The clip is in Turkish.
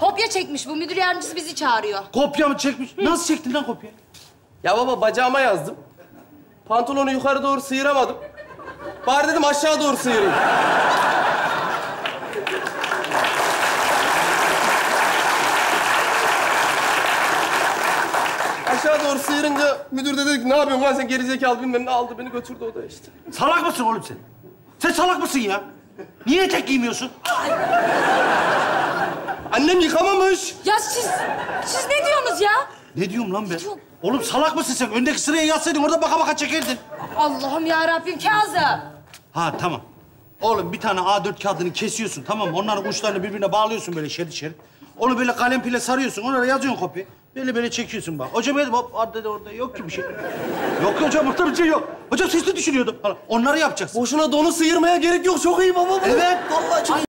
Kopya çekmiş bu. Müdür yardımcısı bizi çağırıyor. Kopya mı çekmiş? Nasıl çektin lan kopya? Ya baba bacağıma yazdım. Pantolonu yukarı doğru sıyıramadım. Bari dedim aşağı doğru sıyırayım. Aşağı doğru sıyırınca müdür de dedi ki ne yapıyorsun lan sen gerizekalı bilmem ne aldı beni götürdü odaya işte. Salak mısın oğlum sen? Sen salak mısın ya? Niye etek giymiyorsun? Annem yıkamamış. Ya siz, siz ne diyorsunuz ya? Ne diyorum lan ben? Yok. Oğlum salak mısın sen? Öndeki sıraya yatsaydın orada baka baka çekerdin. Allah'ım ya Rabbim Kazım. Ha tamam. Oğlum bir tane A4 kağıdını kesiyorsun tamam mı? Onların uçlarını birbirine bağlıyorsun böyle şerit şerit. Onu böyle kalem pile sarıyorsun. Onlara yazıyorsun kopya. Böyle böyle çekiyorsun bak. Hocam dedim hop orada orada yok ki bir şey. Yok ki hocam orada bir şey yok. Hocam siz ne düşünüyordum? Falan. Onları yapacaksın. Boşuna donu sıyırmaya gerek yok. Çok iyi baba bu. Evet. Vallahi çok